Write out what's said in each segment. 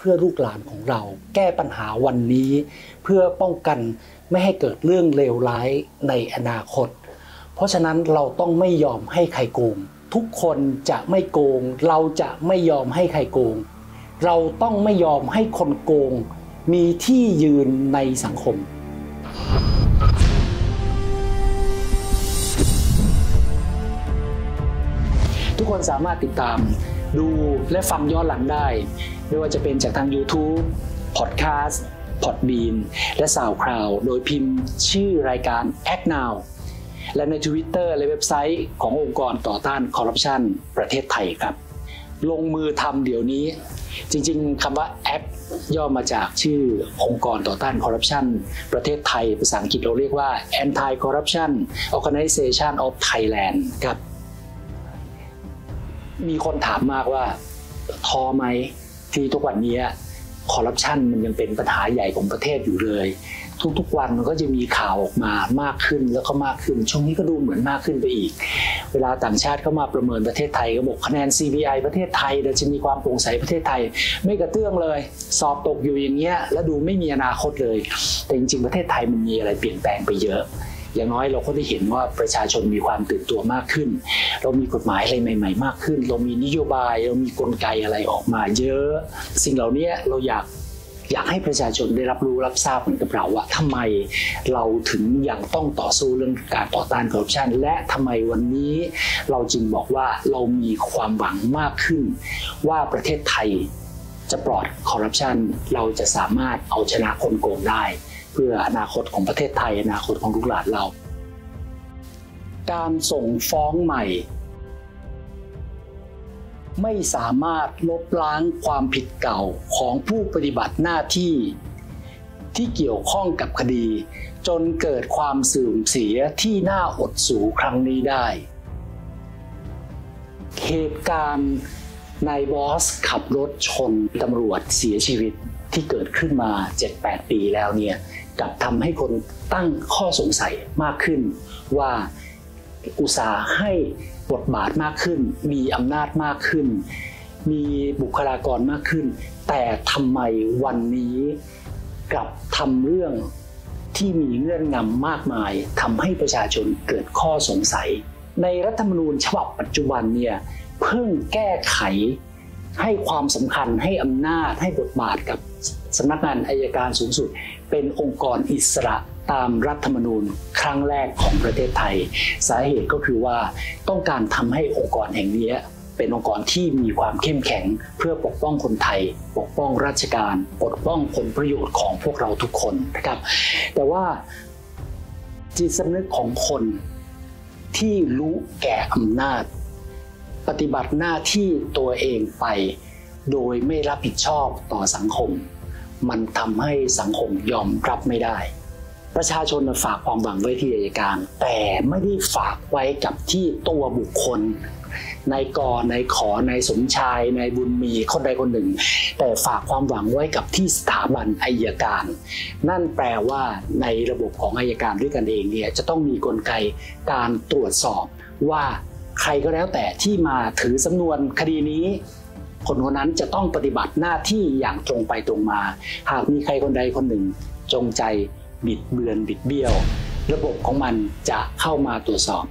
พื่อลูกหลานของเรา แก้ปัญหาวันนี้ เพื่อป้องกันไม่ให้เกิดเรื่องเลวร้ายในอนาคต เพราะฉะนั้นเราต้องไม่ยอมให้ใครโกง ทุกคนจะไม่โกง เราจะไม่ยอมให้ใครโกง เราต้องไม่ยอมให้คนโกง มีที่ยืนในสังคมทุกคนสามารถติดตาม ดูและฟังย้อนหลังได้ ไม่ว่าจะเป็นจากทาง YouTube Podcast Podbean และ SoundCloud โดยพิมพ์ชื่อรายการ Act Now และใน Twitter และเว็บไซต์ขององค์กรต่อต้านคอร์รัปชันประเทศไทยครับ ลงมือทำเดี๋ยวนี้ จริงๆคำว่า ACT ย่อมาจากชื่อองค์กรต่อต้านคอร์รัปชันประเทศไทย ภาษาอังกฤษเราเรียกว่า Anti Corruption Organization of Thailand ครับ มีคนถามมากว่าท้อไหม ที่ทุกวันนี้คอร์รัปชันมันยังเป็นปัญหาใหญ่ของประเทศอยู่เลย ทุกๆวันมันก็จะมีข่าวออกมามากขึ้นแล้วก็มากขึ้น ช่วงนี้ก็ดูเหมือนมากขึ้นไปอีก เวลาต่างชาติเข้ามาประเมินประเทศไทยก็บอกคะแนน CBI ประเทศไทยเราจะมีความโปร่งใสประเทศไทย ไม่กระเตื้องเลย สอบตกอยู่อย่างเงี้ยแล้วดูไม่มีอนาคตเลย แต่จริงๆประเทศไทยมันมีอะไรเปลี่ยนแปลงไปเยอะ อย่างน้อยเราก็ได้เห็นว่าประชาชนมีความตื่นตัวมากขึ้น เรามีกฎหมายอะไรใหม่ ๆ มากขึ้น เรามีนโยบาย เรามีกลไกอะไรออกมาเยอะ สิ่งเหล่านี้เราอยากอยากให้ประชาชนได้รับรู้รับทราบเหมือนกับเราว่าทำไมเราถึงยังต้องต่อสู้เรื่องการต่อต้านคอร์รัปชันและทำไมวันนี้เราจึงบอกว่าเรามีความหวังมากขึ้น ว่าประเทศไทยจะปลอดคอร์รัปชันเราจะสามารถเอาชนะคนโกงได้ เพื่ออนาคตของประเทศไทย อนาคตของลูกหลานเรา การส่งฟ้องใหม่ ไม่สามารถลบล้างความผิดเก่าของผู้ปฏิบัติหน้าที่ ที่เกี่ยวข้องกับคดี จนเกิดความเสื่อมเสียที่น่าอดสูครั้งนี้ได้ เหตุการณ์นายบอสขับรถชนตำรวจเสียชีวิตที่เกิดขึ้นมา 7-8 ปีแล้วเนี่ย กับทำให้คนตั้งข้อสงสัยมากขึ้น ว่าอุตสาห์ให้บทบาทมากขึ้น มีอำนาจมากขึ้น มีบุคลากรมากขึ้น แต่ทำไมวันนี้กลับทำเรื่องที่มีเงื่อนงำมากมายทำให้ประชาชนเกิดข้อสงสัย ในรัฐธรรมนูญฉบับปัจจุบันเนี่ยเพิ่งแก้ไข ให้ความสำคัญให้อำนาจให้บทบาทกับสำนักงานอายการสูงสุด เป็นองค์กรอิสระตามรัฐธรรมนูญครั้งแรกของประเทศไทย สาเหตุก็คือว่าต้องการทำให้องค์กรแห่งนี้เป็นองค์กรที่มีความเข้มแข็งเพื่อปกป้องคนไทย ปกป้องราชการ ปกป้องผลประโยชน์ของพวกเราทุกคนนะครับ แต่ว่าจิตสำนึกของคนที่รู้แก่อำนาจ ปฏิบัติหน้าที่ตัวเองไป โดยไม่รับผิดชอบต่อสังคม มันทำให้สังคมยอมรับไม่ได้ ประชาชนฝากความหวังไว้ที่อัยการ แต่ไม่ได้ฝากไว้กับที่ตัวบุคคลนายกนายขอนายสมชายนายบุญมีคนใดคนหนึ่ง แต่ฝากความหวังไว้กับที่สถาบันอายการ นั่นแปลว่าในระบบของอายการด้วยกันเองเนี่ยจะต้องมีกลไกการตรวจสอบว่า ใครก็แล้วแต่ที่มาถือสำนวนคดีนี้ คนคนนั้นจะต้องปฏิบัติหน้าที่อย่างตรงไปตรงมา หากมีใครคนใดคนหนึ่ง จงใจบิดเบือนบิดเบี้ยว ระบบของมันจะเข้ามาตรวจสอบ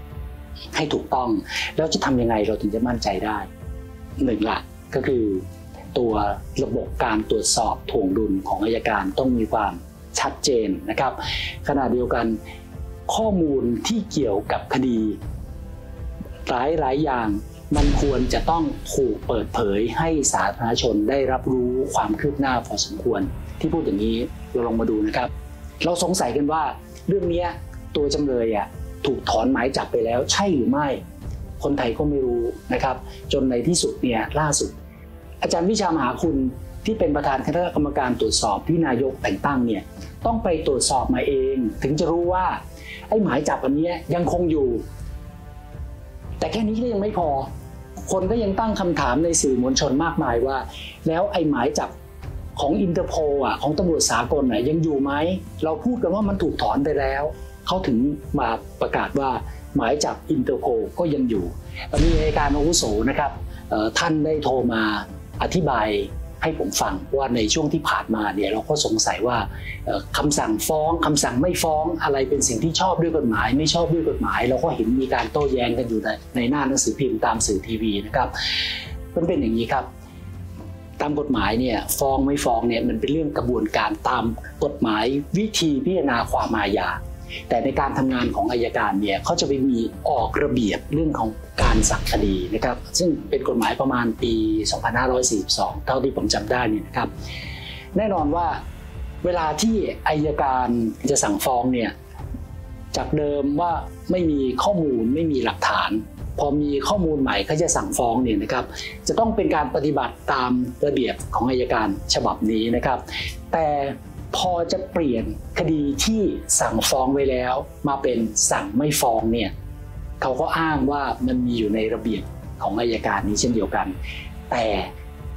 ให้ถูกต้องแล้วจะทำยังไงเราถึงจะมั่นใจได้หนึ่งละก็คือ ตัวระบบการตรวจสอบถ่วงดุลของอายการต้องมีความชัดเจนนะครับ ขณะเดียวกันข้อมูลที่เกี่ยวกับคดี หลายหลายอย่าง มันควรจะต้องถูกเปิดเผยให้สาธารณชนได้รับรู้ความคืบหน้าพอสมควร ที่พูดอย่างนี้เราลองมาดูนะครับ เราสงสัยกันว่าเรื่องนี้ตัวจำเลยอะถูกถอนหมายจับไปแล้วใช่หรือไม่ คนไทยก็ไม่รู้นะครับ จนในที่สุดเนี่ยล่าสุด อาจารย์วิชามหาคุณที่เป็นประธานคณะกรรมการตรวจสอบที่นายกแต่งตั้งเนี่ยต้องไปตรวจสอบมาเอง ถึงจะรู้ว่าไอ้หมายจับอันนี้ยังคงอยู่ แต่แค่นี้ก็ยังไม่พอ คนก็ยังตั้งคำถามในสื่อมวลชนมากมายว่า แล้วไอ้หมายจับของอินเตอร์โพลอะของตำรวจสากลน่ะยังอยู่ไหม เราพูดกันว่ามันถูกถอนไปแล้ว เขาถึงมาประกาศว่าหมายจับอินเตอร์โพลก็ยังอยู่มีอายการอาวุโสนะครับท่านได้โทรมาอธิบาย ให้ผมฟังว่าในช่วงที่ผ่านมาเนี่ยเราก็สงสัยว่าคำสั่งฟ้องคำสั่งไม่ฟ้องอะไรเป็นสิ่งที่ชอบด้วยกฎหมาย ไม่ชอบด้วยกฎหมาย เราก็เห็นมีการโต้แย้งกันอยู่ในในหน้าหนังสือพิมพ์ตามสื่อทีวีนะครับมันเป็นอย่างนี้ครับ ตามกฎหมายเนี่ยฟ้องไม่ฟ้องเนี่ยมันเป็นเรื่องกระบวนการตามกฎหมายวิธีพิจารณาความอาญา แต่ในการทำงานของอายการเนี่ยเขาจะไปมีออกระเบียบเรื่องของการสั่งคดีนะครับ ซึ่งเป็นกฎหมายประมาณปี 2542 เท่าที่ผมจำได้นี่นะครับ แน่นอนว่าเวลาที่อายการจะสั่งฟ้องเนี่ยจากเดิมว่าไม่มีข้อมูลไม่มีหลักฐาน พอมีข้อมูลใหม่เขาจะสั่งฟ้องเนี่ยนะครับ จะต้องเป็นการปฏิบัติตามระเบียบของอายการฉบับนี้นะครับ แต่ พอจะเปลี่ยนคดีที่สั่งฟ้องไว้แล้ว มาเป็นสั่งไม่ฟ้องเนี่ยเขาก็อ้างว่ามันมีอยู่ในระเบียบของอายการนี้เช่นเดียวกัน แต่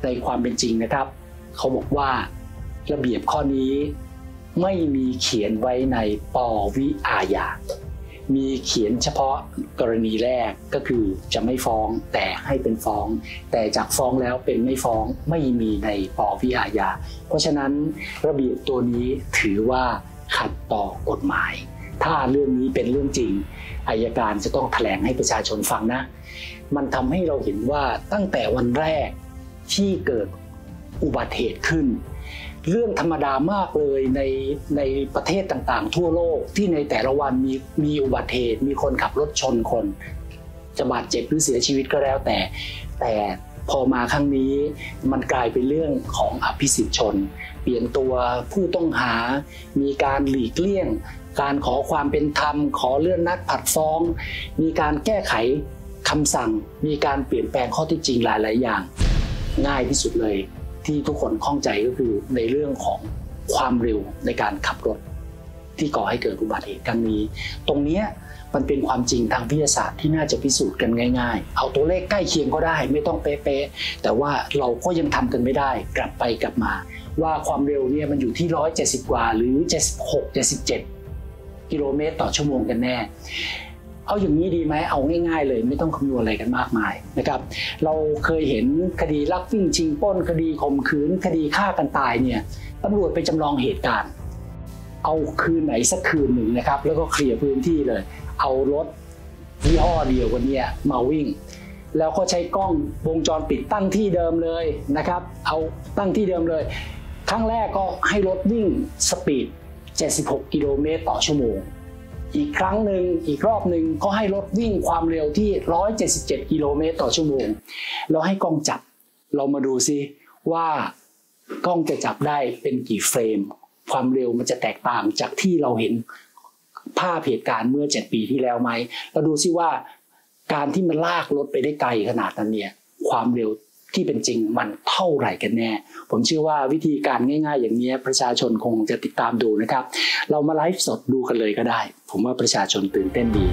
ในความเป็นจริงนะครับ เขาบอกว่าระเบียบข้อนี้ไม่มีเขียนไว้ในปวิอาญา มีเขียนเฉพาะกรณีแรกก็คือจะไม่ฟ้องแต่ให้เป็นฟ้อง แต่จากฟ้องแล้วเป็นไม่ฟ้องไม่มีในปวิอาญาเพราะฉะนั้นระเบียบตัวนี้ถือว่าขัดต่อกฎหมาย ถ้าเรื่องนี้เป็นเรื่องจริงอายการจะต้องแถลงให้ประชาชนฟังนะ มันทำให้เราเห็นว่าตั้งแต่วันแรกที่เกิดอุบัติเหตุขึ้น เรื่องธรรมดามากเลยในในประเทศต่างๆ ทั่วโลกที่ในแต่ละวันมีมีอุบัติเหตุมีคนขับรถชนคน จะบาดเจ็บหรือเสียชีวิตก็แล้วแต่ แต่พอมาครั้งนี้มันกลายเป็นเรื่องของอภิสิทธิชน เปลี่ยนตัวผู้ต้องหา มีการหลีกเลี่ยง การขอความเป็นธรรม ขอเลื่อนนัดผัดฟ้อง มีการแก้ไขคำสั่ง มีการเปลี่ยนแปลงข้อที่จริงหลาย ๆ อย่าง ง่ายที่สุดเลย ที่ทุกคนข้องใจก็คือในเรื่องของความเร็วในการขับรถ ที่ก่อให้เกิดอุบัติเหตุครั้งนี้ ตรงนี้มันเป็นความจริงทางวิทยาศาสตร์ที่น่าจะพิสูจน์กันง่าย ๆ เอาตัวเลขใกล้เคียงก็ได้ ไม่ต้องเป๊ะๆแต่ว่าเราก็ยังทำกันไม่ได้ กลับไปกลับมา ว่าความเร็วเนี่ยมันอยู่ที่ 170 กว่าหรือ 76 77 กิโลเมตรต่อชั่วโมงกันแน่ เอาอย่างนี้ดีไหมเอาง่ายๆเลย ไม่ต้องคำนวณอะไรกันมากมายนะครับ เราเคยเห็นคดีลักวิ่งชิงป้น คดีข่มขืน คดีฆ่ากันตายเนี่ยตำรวจไปจำลองเหตุการณ์ เอาคืนไหนสักคืนหนึ่งนะครับ แล้วก็เคลียร์พื้นที่เลย เอารถยี่ห้อเดียวกันเนี่ยมาวิ่ง แล้วก็ใช้กล้องวงจรปิดตั้งที่เดิมเลยนะครับ เอาตั้งที่เดิมเลยครั้งแรกก็ให้รถวิ่งสปีด 76 กิโลเมตรต่อชั่วโมง อีกครั้งหนึ่งอีกรอบหนึ่งก็ให้รถวิ่งความเร็วที่ 177 กิโลเมตรต่อชั่วโมง แล้วให้กล้องจับ เรามาดูซิว่ากล้องจะจับได้เป็นกี่เฟรม ความเร็วมันจะแตกต่างจากที่เราเห็นภาพเหตุการณ์เมื่อ 7 ปีที่แล้วไหมเราดูซิว่าการที่มันลากรถไปได้ไกลขนาดนั้นเนี่ยความเร็ว ที่เป็นจริงมันเท่าไหร่กันแน่ ผมเชื่อว่าวิธีการง่าย ๆ อย่างนี้ประชาชนคงจะติดตามดูนะครับ เรามาไลฟ์สดดูกันเลยก็ได้ ผมว่าประชาชนตื่นเต้นดี